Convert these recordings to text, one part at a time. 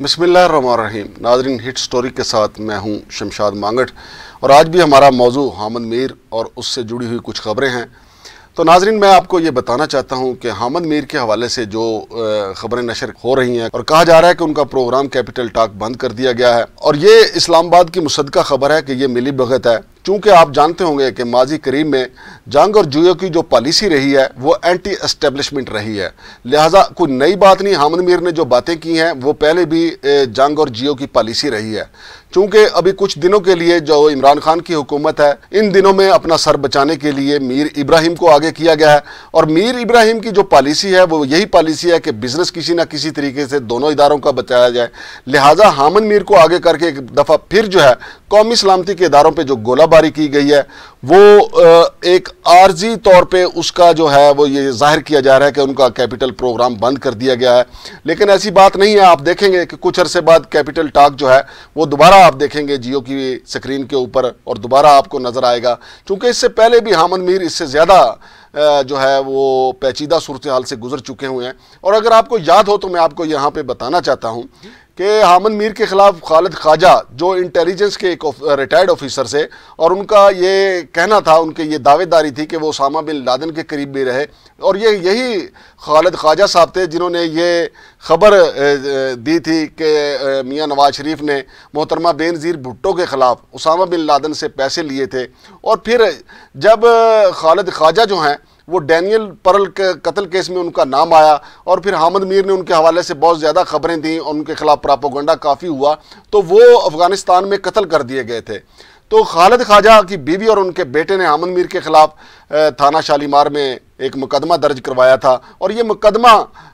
बिस्मिल्लाहिर्रहमानिर्रहीम। नाजरीन, hit story के साथ मैं हूँ शमशाद मांगट और आज भी हमारा मौजू हामद मीर और उससे जुड़ी हुई कुछ खबरें हैं। तो नाजरीन, मैं आपको ये बताना चाहता हूँ कि हामद मीर के हवाले से जो ख़बरें नशर हो रही हैं और कहा जा रहा है कि उनका प्रोग्राम कैपिटल टाक बंद कर दिया गया है। और ये इस्लामाबाद की मुसदा खबर है कि ये मिली भगत है। चूँकि आप जानते होंगे कि माजी करीम में जंग और जुए की जो पॉलिसी रही है, वो एंटी एस्टेब्लिशमेंट रही है। लिहाजा कोई नई बात नहीं, हामद मीर ने जो बातें की हैं, वो पहले भी जंग और जियो की पॉलिसी रही है। चूँकि अभी कुछ दिनों के लिए जो इमरान खान की हुकूमत है, इन दिनों में अपना सर बचाने के लिए मीर इब्राहिम को आगे किया गया है। और मीर इब्राहिम की जो पॉलिसी है, वो यही पॉलिसी है कि बिज़नेस किसी ना किसी तरीके से दोनों इदारों का बचाया जाए। लिहाजा हामन मीर को आगे करके एक दफ़ा फिर जो है, कौमी सलामती के इदारों पर जो गोलाबारी की गई है, वो एक आर्जी तौर पे उसका जो है, वो ये ज़ाहिर किया जा रहा है कि उनका कैपिटल प्रोग्राम बंद कर दिया गया है। लेकिन ऐसी बात नहीं है, आप देखेंगे कि कुछ अरसे बाद कैपिटल टाक जो है, वो दोबारा आप देखेंगे जियो की स्क्रीन के ऊपर और दोबारा आपको नज़र आएगा। क्योंकि इससे पहले भी हामन मीर इससे ज़्यादा जो है वो पेचीदा सूरत हाल से गुजर चुके हुए हैं। और अगर आपको याद हो तो मैं आपको यहाँ पे बताना चाहता हूँ कि हामद मीर के ख़िलाफ़ खालिद ख्वाजा, जो इंटेलिजेंस के एक रिटायर्ड ऑफिसर से, और उनका ये कहना था, उनके ये दावेदारी थी कि वो उसामा बिन लादन के करीब भी रहे। और ये, यही खालिद ख्वाजा साहब थे जिन्होंने ये ख़बर दी थी कि मियाँ नवाज़ शरीफ ने मोहतरमा बेनज़ीर भुट्टो के ख़िलाफ़ उसामा बिन लादन से पैसे लिए थे। और फिर जब खालिद ख्वाजा जो हैं वो डैनियल परल के कत्ल केस में उनका नाम आया और फिर हामद मीर ने उनके हवाले से बहुत ज़्यादा खबरें दी और उनके खिलाफ प्रापोगंडा काफ़ी हुआ। तो वो अफ़गानिस्तान में कत्ल कर दिए गए थे। तो खालिद ख्वाजा की बीवी और उनके बेटे ने हामद मीर के खिलाफ थाना शालीमार में एक मुकदमा दर्ज करवाया था और ये मुकदमा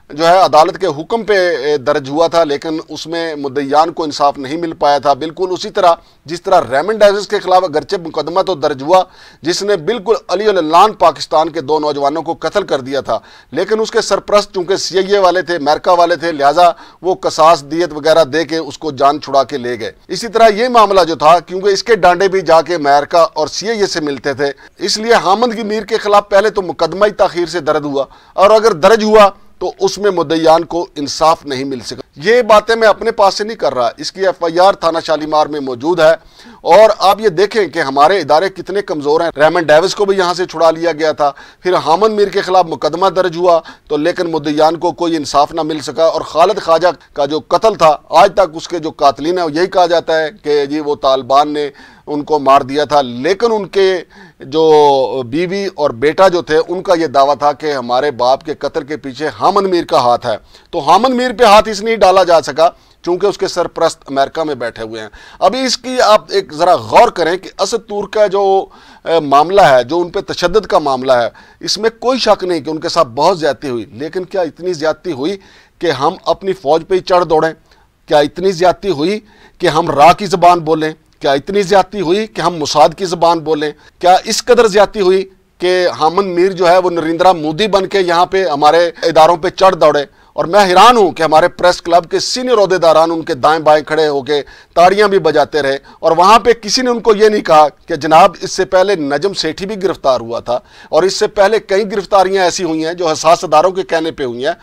जो है, अदालत के हुक्म पे दर्ज हुआ था, लेकिन उसमें मुद्दयान को इंसाफ नहीं मिल पाया था। बिल्कुल उसी तरह, जिस तरह रेमन डाइविस के खिलाफ अगरचे मुकदमा तो दर्ज हुआ, जिसने बिल्कुल अली लान पाकिस्तान के दो नौजवानों को कत्ल कर दिया था। लेकिन उसके सरप्रस्त, चूँकि सी वाले थे, अमेरिका वाले थे, लिहाजा वो कसास, दियत वगैरह दे के उसको जान छुड़ा के ले गए। इसी तरह ये मामला जो था, क्योंकि इसके डांडे भी जाके अमेरिका और सी से मिलते थे। इसलिए हामद मीर के खिलाफ पहले तो मुकदमा ही तखीर से दर्द हुआ, और अगर दर्ज हुआ तो उसमें मुद्दयान को इंसाफ नहीं मिल सका। ये बातें मैं अपने पास से नहीं कर रहा। इसकी एफ़ आई आर थाना शालीमार में मौजूद है। और आप ये देखें कि हमारे इदारे कितने कमज़ोर हैं। रेमन डेविस को भी यहाँ से छुड़ा लिया गया था। फिर हामद मीर के खिलाफ मुकदमा दर्ज हुआ। तो लेकिन मुद्दयान को कोई इंसाफ ना मिल सका। और खालिद ख्वाजा का जो कत्ल था, आज तक उसके जो कातलिन है यही कहा जाता है कि जी वो तालिबान ने उनको मार दिया था। लेकिन उनके जो बीवी और बेटा जो थे, उनका ये दावा था कि हमारे बाप के कत्ल के पीछे हामद मीर का हाथ है। तो हामद मीर पे हाथ इसलिए डाला जा सका चूँकि उसके सरप्रस्त अमेरिका में बैठे हुए हैं। अभी इसकी आप एक ज़रा गौर करें कि असद तूर का जो मामला है, जो उन पर तशद का मामला है, इसमें कोई शक नहीं कि उनके साथ बहुत ज़्यादती हुई। लेकिन क्या इतनी ज़्यादती हुई कि हम अपनी फ़ौज पर ही चढ़ दौड़ें? क्या इतनी ज़्यादती हुई कि हम रा की ज़बान बोलें? क्या इतनी ज़्यादा हुई कि हम मुसाद की ज़बान बोलें? क्या इस कदर ज़्यादा हुई कि हामन मीर जो है वो नरेंद्रा मोदी बन के यहाँ पे हमारे इदारों पे चढ़ दौड़े? और मैं हैरान हूँ कि हमारे प्रेस क्लब के सीनियर अहदेदारान उनके दाएँ बाएँ खड़े होकर ताड़ियाँ भी बजाते रहे। और वहाँ पे किसी ने उनको ये नहीं कहा कि जनाब, इससे पहले नजम सेठी भी गिरफ़्तार हुआ था और इससे पहले कई गिरफ्तारियाँ ऐसी हुई हैं जो हसास अदारों के कहने पर हुई हैं।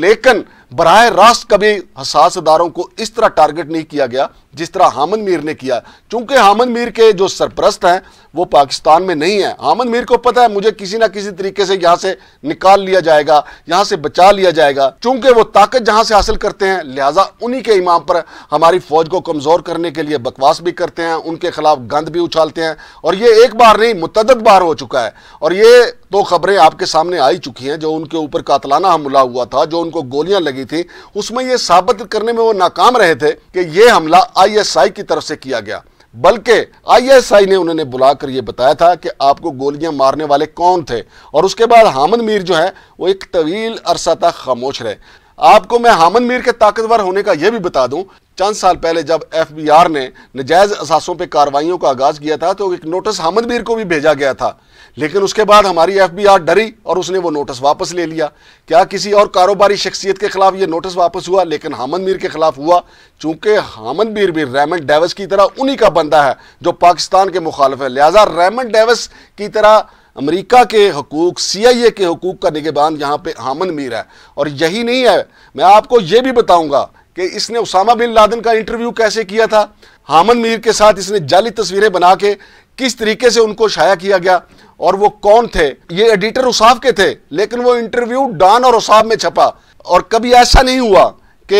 लेकिन बरह रास्त कभी हसास अदारों को इस तरह टारगेट नहीं किया गया, जिस तरह हामद मीर ने किया। चूँकि हामद मीर के जो सरप्रस्त हैं, वो पाकिस्तान में नहीं है। हामद मीर को पता है, मुझे किसी ना किसी तरीके से यहाँ से निकाल लिया जाएगा, यहाँ से बचा लिया जाएगा। चूँकि वो ताकत जहाँ से हासिल करते हैं, लिहाजा उन्हीं के इमाम पर हमारी फौज को कमज़ोर करने के लिए बकवास भी करते हैं, उनके खिलाफ गंद भी उछालते हैं। और ये एक बार नहीं मुतद बार हो चुका है। और ये तो खबरें आपके सामने आई चुकी हैं, जो उनके ऊपर कातलाना हमला हुआ था, जो उनको गोलियाँ लगी थी, उसमें यह साबित करने में वो नाकाम रहे थे कि यह हमला आईएसआई की तरफ़ से किया गया। बल्कि आईएसआई ने उन्होंने बुलाकर यह बताया था कि आपको गोलियाँ मारने वाले कौन थे, और उसके बाद हामिद मीर जो है, वो एक तवील अरसा तक खामोश रहे। आपको मैं हामद मीर के ताकतवर होने का यह भी बता दूँ, चंद साल पहले जब एफबीआर ने नजायज असासों पर कार्रवाइयों का आगाज़ किया था तो एक नोटिस हामद मीर को भी भेजा गया था। लेकिन उसके बाद हमारी एफबीआर डरी और उसने वो नोटिस वापस ले लिया। क्या किसी और कारोबारी शख्सियत के खिलाफ ये नोटिस वापस हुआ? लेकिन हामद मीर के खिलाफ हुआ, चूँकि हामद मीर भी रेमंड डेविस की तरह उन्हीं का बंदा है, जो पाकिस्तान के मुखालफ है। लिहाजा रेमंड डेविस की तरह अमेरिका के हकूक सी आई ए के हकूक का निगेबान यहाँ पे हामन मीर है। और यही नहीं है, मैं आपको ये भी बताऊँगा कि इसने उसामा बिन लादेन का इंटरव्यू कैसे किया था। हामन मीर के साथ इसने जाली तस्वीरें बना के किस तरीके से उनको शाया किया गया, और वो कौन थे? ये एडिटर उसाफ के थे, लेकिन वो इंटरव्यू डान और उसाफ में छपा। और कभी ऐसा नहीं हुआ कि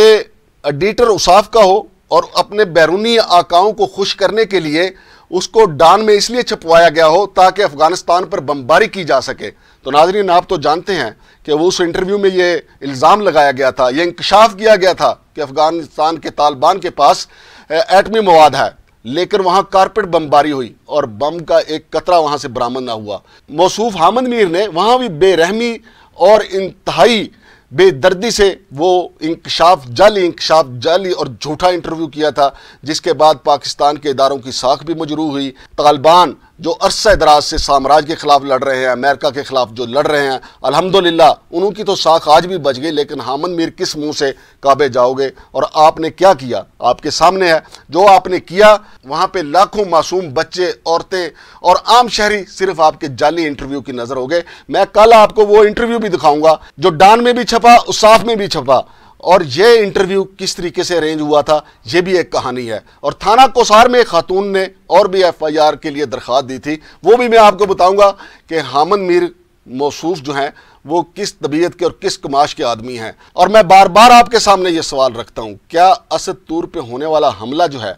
एडिटर उसाफ का हो और अपने बैरूनी आकाओं को खुश करने के लिए उसको डान में इसलिए छपवाया गया हो ताकि अफ़गानिस्तान पर बमबारी की जा सके। तो नाजरीन, आप तो जानते हैं कि वो उस इंटरव्यू में ये इल्ज़ाम लगाया गया था यह इंकशाफ किया गया था कि अफ़गानिस्तान के तालिबान के पास एटमी मवाद है। लेकिन वहाँ कारपेट बमबारी हुई और बम का एक कतरा वहाँ से बरामद ना हुआ। मौसूफ हामद मीर ने वहाँ भी बेरहमी और इंतहाई बेदर्दी से वो इंकशाफ, जाली इंकशाफ, जाली और झूठा इंटरव्यू किया था, जिसके बाद पाकिस्तान के इदारों की साख भी मजरू हुई। तालिबान जो अरसा दराज से साम्राज्य के खिलाफ लड़ रहे हैं, अमेरिका के खिलाफ जो लड़ रहे हैं, अल्हम्दुलिल्लाह, उनकी तो साख आज भी बच गई, लेकिन हामद मीर किस मुँह से काबे जाओगे? और आपने क्या किया? आपके सामने है। जो आपने किया, वहाँ पे लाखों मासूम बच्चे, औरतें और आम शहरी सिर्फ़ आपके जाली इंटरव्यू की नज़र हो गए। मैं कल आपको वो इंटरव्यू भी दिखाऊँगा, जो डान में भी छपा, उसाफ में भी छपा। और ये इंटरव्यू किस तरीके से अरेंज हुआ था, ये भी एक कहानी है। और थाना कोसार में खातून ने और भी एफआईआर के लिए दरख्वास्त दी थी। वो भी मैं आपको बताऊँगा कि हामद मीर मौसूफ जो हैं, वो किस तबीयत के और किस कमाश के आदमी हैं। और मैं बार बार आपके सामने ये सवाल रखता हूँ, क्या असद तूर पर होने वाला हमला जो है,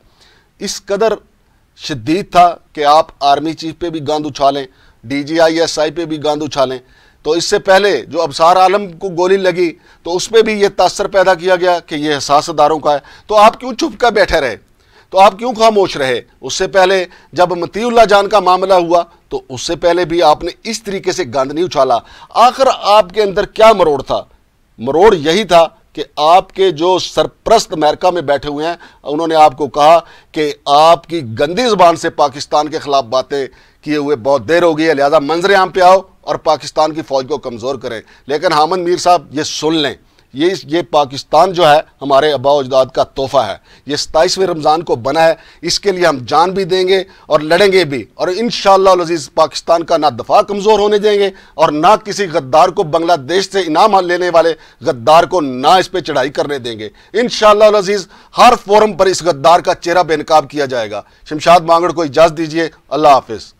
इस कदर शदीद था कि आप आर्मी चीफ पे भी गांद उछालें D G I S I पे भी गांद उछालें तो इससे पहले जो अबसार आलम को गोली लगी तो उस पर भी ये तासर पैदा किया गया कि ये एहसास अदारों का है। तो आप क्यों चुप कर बैठे रहे? तो आप क्यों खामोश रहे? उससे पहले जब मतीउल्ला जान का मामला हुआ तो उससे पहले भी आपने इस तरीके से गंद नहीं उछाला। आखिर आपके अंदर क्या मरोड़ था? मरोड़ यही था कि आपके जो सरप्रस्त अमेरिका में बैठे हुए हैं, उन्होंने आपको कहा कि आपकी गंदी ज़बान से पाकिस्तान के ख़िलाफ़ बातें किए हुए बहुत देर हो गई है, लिहाजा मंजर आम पे आओ और पाकिस्तान की फ़ौज को कमज़ोर करें। लेकिन हामद मीर साहब, ये सुन लें। ये ये पाकिस्तान जो है, हमारे अबा अजदाद का तोहफ़ा है। ये सताईसवें रमज़ान को बना है, इसके लिए हम जान भी देंगे और लड़ेंगे भी। और इन शजीज़ पाकिस्तान का ना दफ़ा कमज़ोर होने देंगे और ना किसी गद्दार को बांग्लादेश से इनाम लेने वाले गद्दार को ना इस पर चढ़ाई करने देंगे। इन शजीज़ हर फोरम पर इस गद्दार का चेहरा बेनकाब किया जाएगा। शमशाद मांगड़ को इजाज़त दीजिए। अल्लाह हाफिज़।